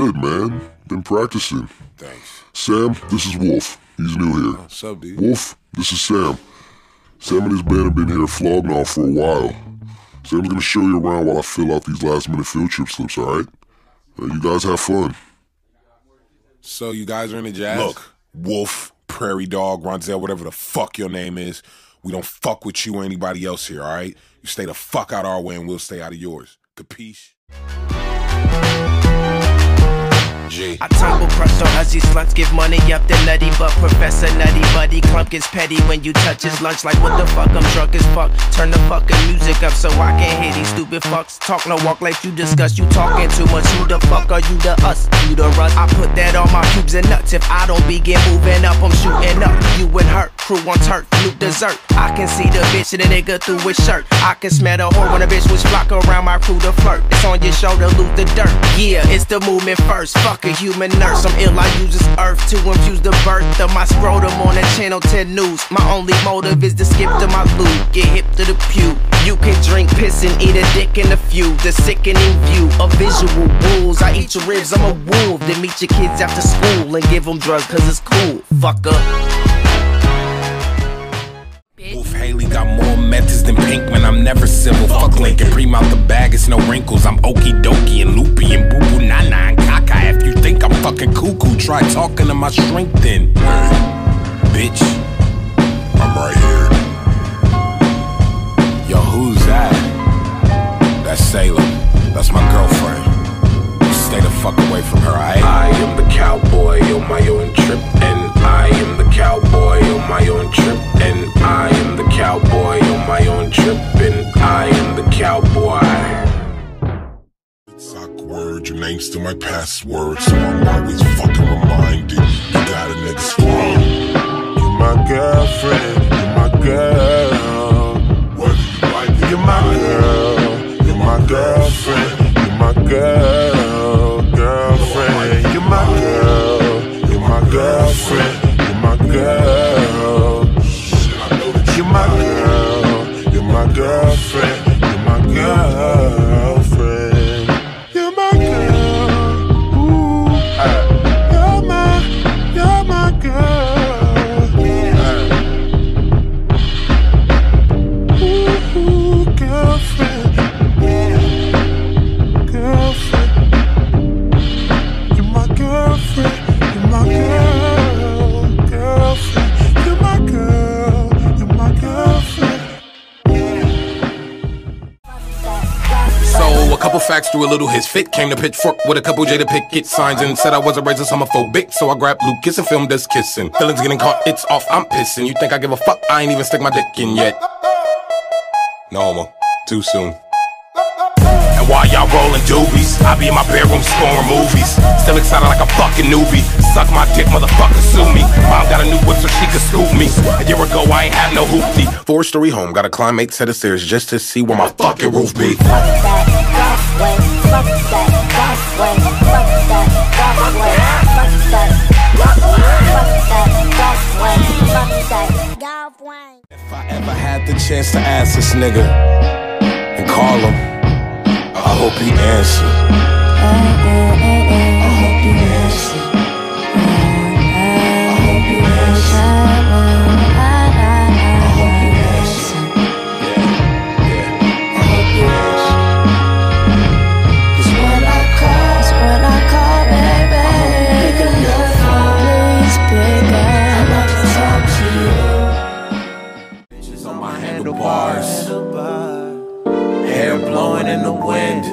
good, man. Been practicing. Thanks. Sam, this is Wolf. He's new here. What's up, dude? Wolf, this is Sam. Sam and his band have been here flogging off for a while. Sam's gonna show you around while I fill out these last minute field trip slips, alright? Uh, you guys have fun. So you guys are in the jazz? Look, Wolf, Prairie Dog, Ronzel, whatever the fuck your name is, we don't fuck with you or anybody else here, all right? You stay the fuck out our way and we'll stay out of yours. Capiche? G. I tumble crushed on Uzi sluts, give money up the nutty, but Professor Nutty Buddy Klump gets petty when you touch his lunch. Like what the fuck? I'm drunk as fuck. Turn the fucking music up so I can hear these stupid fucks. Talk no walk like you discuss. You talking too much. Who the fuck are you? The us, you the rust. I put that on my pubes and nuts. If I don't begin moving up, I'm shooting up. You and her crew on turf, loot dessert. I can see the bitch and the nigga through his shirt. I can smell the whore when a bitch was flock around my crew to flirt. It's on your shoulder, loot the dirt. Yeah, it's the movement first. Fuck a human nurse. I'm ill, I use this earth to infuse the birth of my scrotum on the channel 10 news. My only motive is to skip to my loot, get hip to the pew. You can drink piss and eat a dick in a few. The sickening view of visual rules. I eat your ribs, I'm a wolf. Then meet your kids after school and give them drugs cause it's cool. Fucker. Wolf Haley got more methods than Pinkman. I'm never civil. Fuck Lincoln. Preem out the bag, it's no wrinkles. I'm okie dokie and loopy and boo boo nana and If you think I'm fucking cuckoo, try talking to my shrink then. Bitch, I'm right here. Yo, who's that? That's Salem. That's my girlfriend. Stay the fuck away from her, I I am the cowboy on my own trip, and I am the cowboy on my own trip, and I am the cowboy on my own trip, and I am the cowboy. Your name's still my password, so I'm always fucking reminded. You got a nigga strong. So a a little his fit. Came to pitchfork with a couple Jada Pinkett signs and said I was a racist homophobic. So I grabbed Lucas and filmed us kissing. Feelings getting caught, it's off, I'm pissing. You think I give a fuck? I ain't even stick my dick in yet. No homo, too soon. And while y'all rolling doobies, I be in my bedroom scoring movies. Still excited like a fucking newbie. Suck my dick, motherfucker, sue me. Mom got a new whip so she could scoop me. A year ago, I ain't had no hoopty. Four story home, gotta climb eight set of stairs just to see where my fucking roof be. That, way. Fuck that, Golf Wang. Fuck that, Golf Wang. Fuck that, fuck that, Golf Wang. Fuck that, Golf Wang. If I ever had the chance to ask this nigga and call him, I hope he answer. In the wind.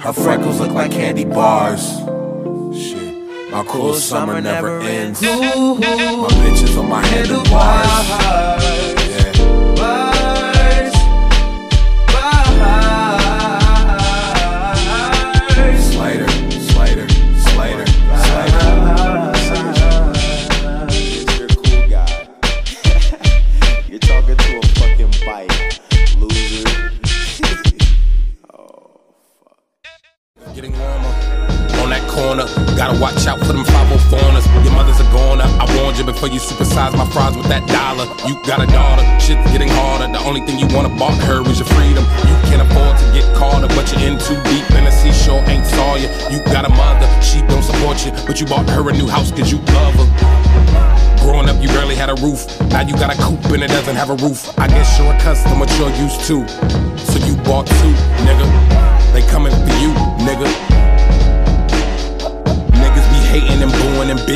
Her freckles look like candy bars. Shit, my cool summer never ends. My bitches on my handlebars. Gotta watch out for them 504ers. Your mother's a goner. I warned you before you supersize my fries with that dollar. You got a daughter, shit's getting harder. The only thing you wanna bought her is your freedom. You can't afford to get caught up, but you're in too deep. And the seashore ain't saw you. You got a mother, she don't support you, but you bought her a new house cause you love her. Growing up, you barely had a roof. Now you got a coupe and it doesn't have a roof. I guess you're accustomed what you're used to. So you bought two, nigga.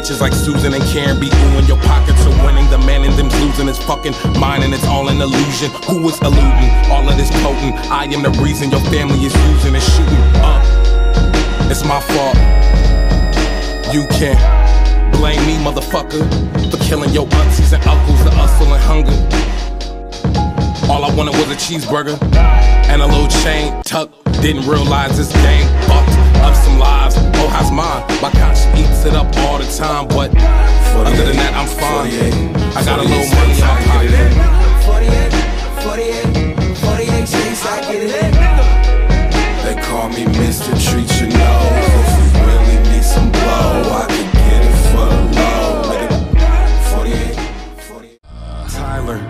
Bitches like Susan and Karen be oohing. Your pockets are winning, the man in them's losing his fucking mind and it's all an illusion. Who is eluding all of this potent? I am the reason your family is using and shooting up. It's my fault. You can't blame me, motherfucker, for killing your aunties and uncles, the hustle and hunger. All I wanted was a cheeseburger and a little chain tuck. Didn't realize this game up some lives. Oh, how's mine? My conscience eats it up all the time, but other than that, I'm fine. I got a little money in my pocket. 48, 48, 48 states, I get it. They call me Mr. Treat Your Nose.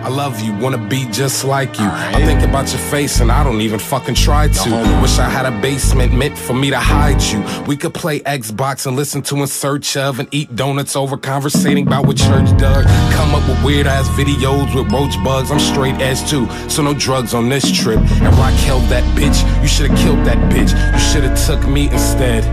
I love you, wanna be just like you. I think about your face and I don't even fucking try to. Wish I had a basement meant for me to hide you. We could play Xbox and listen to In Search of and eat donuts over conversating about what church does. Come up with weird ass videos with roach bugs. I'm straight as too, so no drugs on this trip. And Rock held that bitch. You should've killed that bitch. You should've took me instead.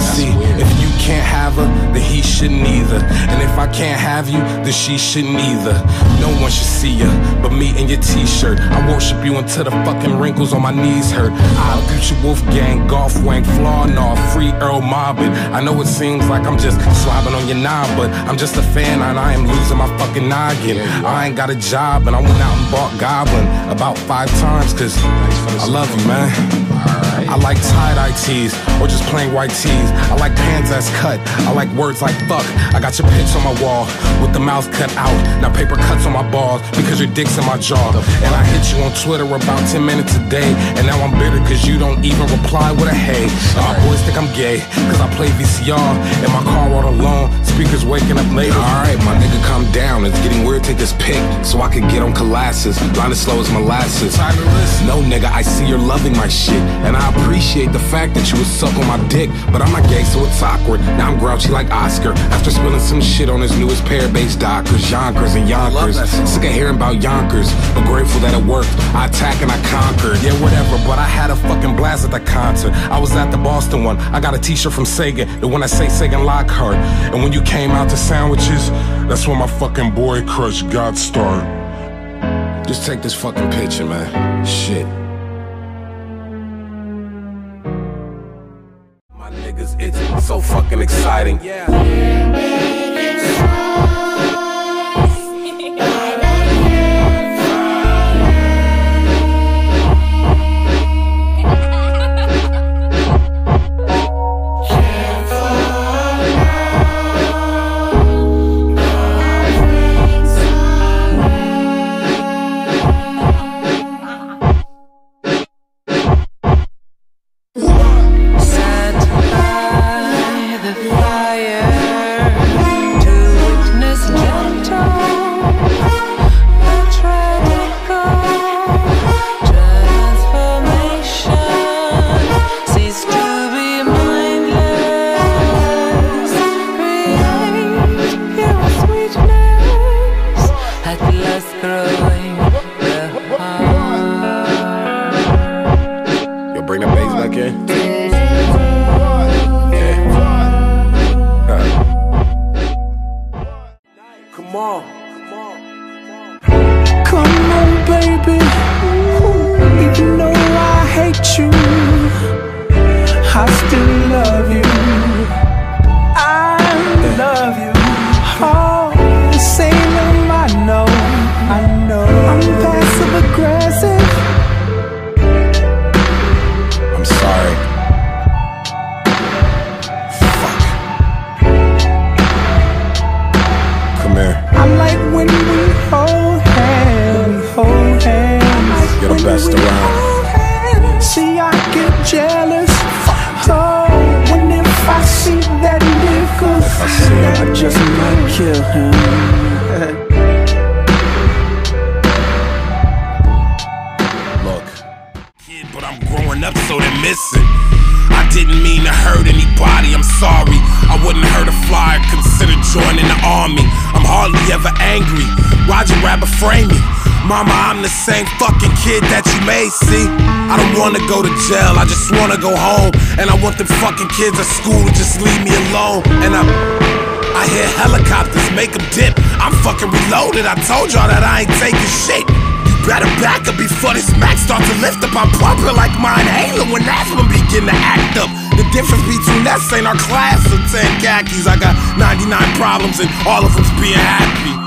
See, if you can't have her, then he shouldn't either. And if I can't have you, then she shouldn't either. No one should see but me in your t-shirt. I worship you until the fucking wrinkles on my knees hurt. I'll Gucci Wolfgang, Golf Wang, Flog Gnaw, free Earl mobbing. I know it seems like I'm just slobbing on your knob, but I'm just a fan and I am losing my fucking noggin. I ain't got a job and I went out and bought Goblin about five times cause I love you, man. I like tie-dye tees or just plain white tees. I like pants that's cut. I like words like fuck. I got your pics on my wall with the mouth cut out. Now paper cuts on my balls because your dick's in my jaw. And I hit you on Twitter about 10 minutes a day. And now I'm bitter cause you don't even reply with a hey. And my boys think I'm gay cause I play VCR in my car all alone. Speakers waking up late. Alright, my nigga, calm down. It's getting weird. Take this pic so I can get on Colossus. Blind as slow as molasses. No, nigga, I see you're loving my shit. And I appreciate the fact that you would suck on my dick. But I'm not gay, so it's awkward. Now I'm grouchy like Oscar. After spilling some shit on his newest pair based Dockers, Yonkers, and Yonkers. Sick of hearing about Yonkers, but grateful that it worked. I attack and I conquered. Yeah, whatever, but I had a fucking blast at the concert. I was at the Boston one. I got a t shirt from Sega, the one that say Sega Lockhart. And when you came out to Sandwitches, that's when my fucking boy crush got started. Just take this fucking picture, man. Shit. So fucking exciting. Sat missing. I didn't mean to hurt anybody, I'm sorry. I wouldn't hurt a fly or consider joining the army. I'm hardly ever angry. Roger Rabbit frame me. Mama, I'm the same fucking kid that you may see. I don't wanna go to jail, I just wanna go home. And I want them fucking kids at school to just leave me alone. And I I hear helicopters make them dip. I'm fucking reloaded. I told y'all that I ain't taking shit. Better back up before this Mac start to lift up. I'm pumping like mine Halo when that's when begin to act up. The difference between us ain't our class of 10 khakis. I got 99 problems and all of them's being happy.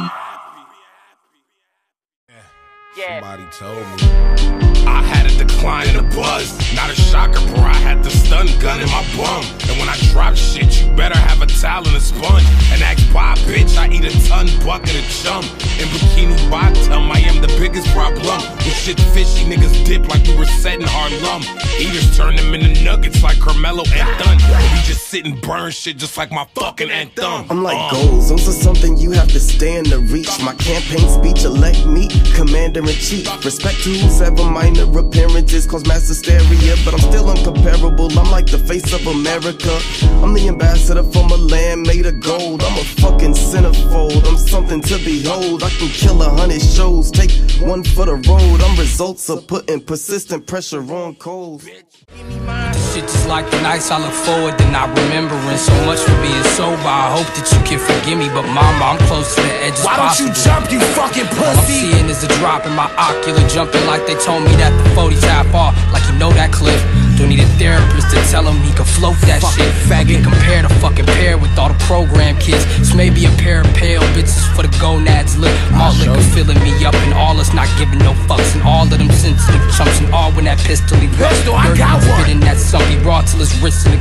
Somebody told me. I had a decline in the buzz, not a shocker, bro. I had the stun gun in my bum. And when I drop shit, you better have a towel and a sponge. And ask why, bitch, I eat a ton bucket of chum. In bikini bottom, I am the biggest problem. With shit fishy, niggas dip like we were setting Harlem. Eaters turn them into nuggets like Carmelo and Dunn. We just sit and burn shit just like my fucking anthem. I'm like Uh. goals, those are something you have to stand to reach. My campaign speech elect me commander chief. Respect to who's ever minor appearances cause mass hysteria, but I'm still incomparable. I'm like the face of America. I'm the ambassador from a land made of gold. I'm a fucking centerfold. I'm something to behold. I can kill a hundred shows, take one for the road. I'm results of putting persistent pressure on coals. Shit just like the nights I look forward to not remembering. So much for being sober. I hope that you can forgive me, but mama, I'm close to the edge. Why don't you jump, you fucking pussy? All I'm seeing is a drop in my ocular, jumping like they told me that the 40's half off. Like you know that cliff. Don't need a therapist to tell him he can float that shit. Faggot compare to fucking pair with all the program kids. It's maybe a pair of pale bitches for the gonads lit. All liquor filling me up, and all us not giving no fucks. And all of them sensitive chumps, and all when that pistol he. Pistol, I got one. Spitting that sumpy raw till his wrists in the.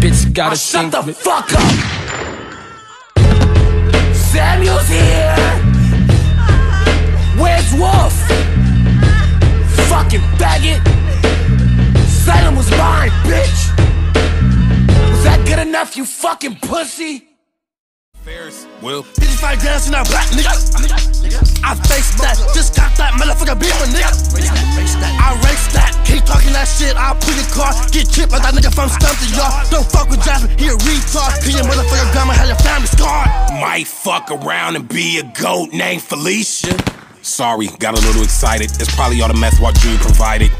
Bitch got a Shut the fuck up! Samuel's here! Where's Wolf? Fucking faggot! Salem was mine, bitch! Was that good enough, you fucking pussy? Ferris, Will. 55 grams in that black nigga. I face that. Just got that motherfucker beamer, nigga. I race that. Keep talking that shit. I'll put your car. Get chipped like that nigga from Stumpton, y'all. Don't fuck with Jasmine. He a retard. He your motherfucker grandma had your family scarred. Might fuck around and be a goat named Felicia. Sorry, got a little excited. It's probably all the meth what Junior provided.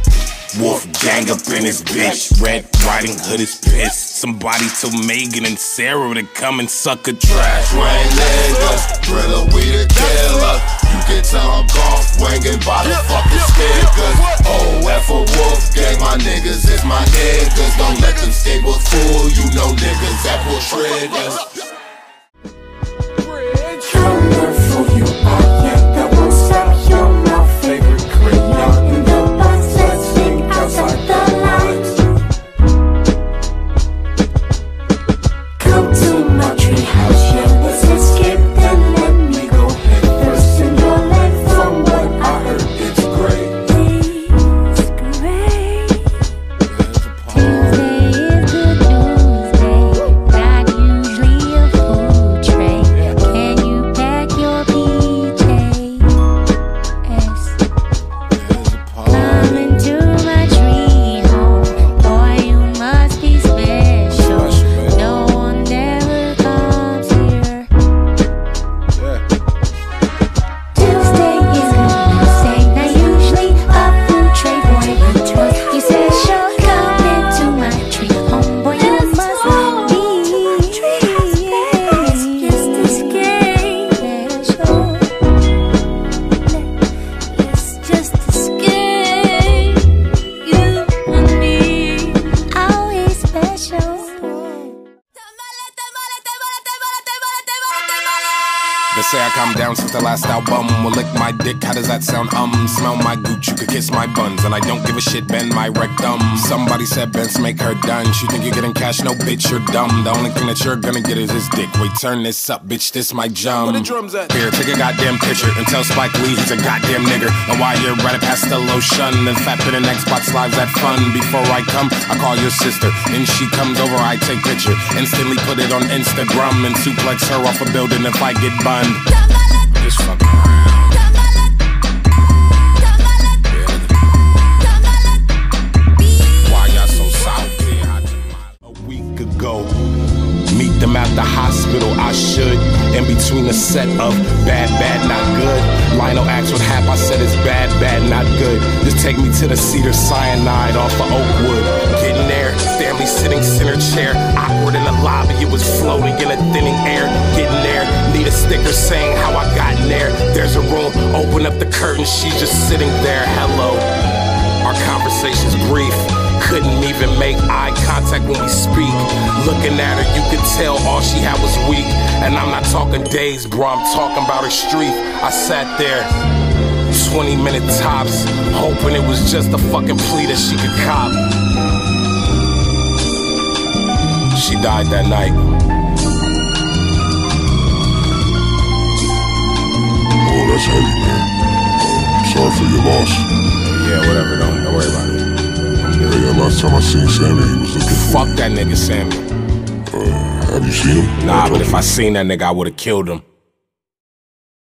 Wolf gang up in his bitch. Red Riding Hood is pissed. Somebody told Megan and Sarah to come and suck a trash. Wang nigga, Thriller, we the killer. You can tell I'm golf wanging by the fucking stickers. Oh, F a wolf gang, my niggas is my niggas. Don't let them stables fool you, know niggas that pull triggers. Down since the last album. Will lick my dick, how does that sound? Um, smell my gooch, you could kiss my buns. And I don't give a shit, bend my rectum. Somebody said Benz make her done. She think you're getting cash, no bitch, you're dumb. The only thing that you're gonna get is his dick. Wait, turn this up, bitch, this my jump. Where the drums at? Here, take a goddamn picture and tell Spike Lee he's a goddamn nigger. And why you're right past the lotion and fat bit and Xbox lives that fun. Before I come, I call your sister. And she comes over, I take picture. Instantly put it on Instagram and suplex her off a building if I get bunned. Just fucking around. Why y'all so salty? A week ago, meet them at the hospital. I should. In between a set of bad, bad, not good. Lionel asked what happened. I said it's bad, bad, not good. Just take me to the Cedars-Sinai off of Oakwood. Getting family sitting center chair. Awkward in the lobby, it was floating in a thinning air. Getting there, need a sticker saying how I got in there. There's a room, open up the curtain, she's just sitting there. Hello. Our conversation's brief. Couldn't even make eye contact when we speak. Looking at her, you could tell all she had was weak. And I'm not talking days, bro, I'm talking about her street. I sat there, 20 minute tops, hoping it was just a fucking plea that she could cop. She died that night. Oh, that's heavy, man. I'm sorry for your loss. Yeah, whatever, don't, don't worry about it. Yeah, yeah, last time I seen Sammy, he was looking for Fuck that nigga Sammy. Uh, have you seen him? Nah, but if I seen that nigga, I would've killed him.